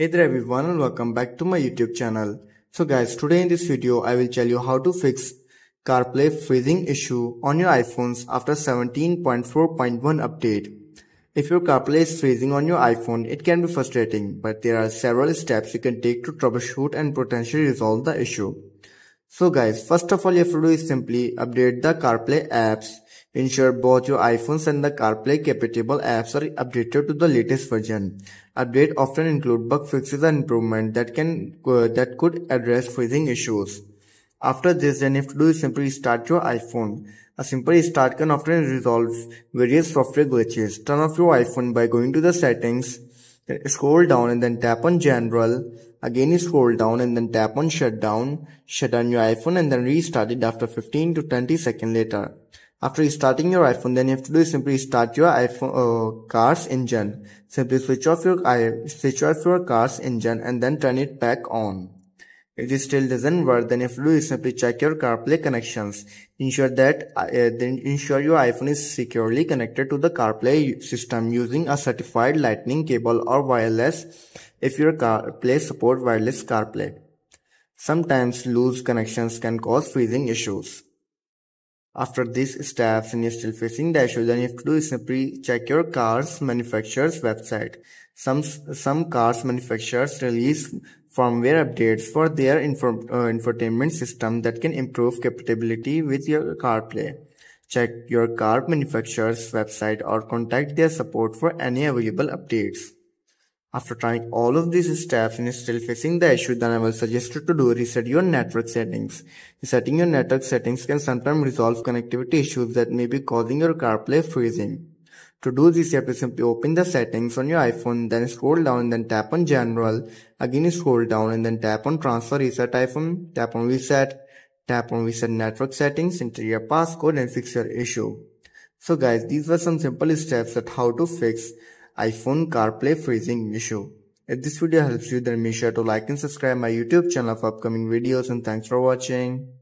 Hey there everyone and welcome back to my YouTube channel. So guys, today in this video I will tell you how to fix CarPlay freezing issue on your iPhones after 17.4.1 update. If your CarPlay is freezing on your iPhone, it can be frustrating, but there are several steps you can take to troubleshoot and potentially resolve the issue. So guys, first of all you have to do is simply update the CarPlay apps. Ensure both your iPhones and the CarPlay compatible apps are updated to the latest version. Update often include bug fixes and improvement that can uh, that could address freezing issues. After this, then you have to do is simply start your iPhone. A simple start can often resolve various software glitches. Turn off your iPhone by going to the settings, scroll down and then tap on general Again you scroll down and then tap on shutdown, shut down your iPhone and then restart it after 15 to 20 seconds later. After restarting your iPhone, then you have to do is simply start your iPhone uh, car's engine. Simply switch off your switch off your car's engine and then turn it back on. If this still doesn't work, then if you simply check your CarPlay connections. Ensure that uh, then ensure your iPhone is securely connected to the CarPlay system using a certified lightning cable or wireless if your CarPlay support wireless CarPlay. Sometimes loose connections can cause freezing issues. After these steps and you're still facing the issue, then you have to do is simply check your car's manufacturer's website. Some, some cars manufacturers release firmware updates for their uh, infotainment system that can improve compatibility with your CarPlay. Check your car manufacturer's website or contact their support for any available updates. After trying all of these steps and still facing the issue, then I will suggest you to do reset your network settings. Resetting your network settings can sometimes resolve connectivity issues that may be causing your CarPlay freezing. To do this, you have to simply open the settings on your iPhone, then scroll down then tap on general. Again scroll down and then tap on transfer reset iPhone, tap on reset, tap on reset network settings, enter your passcode and fix your issue. So guys, these were some simple steps at how to fix iPhone CarPlay freezing issue. If this video helps you then make sure to like and subscribe my YouTube channel for upcoming videos and thanks for watching.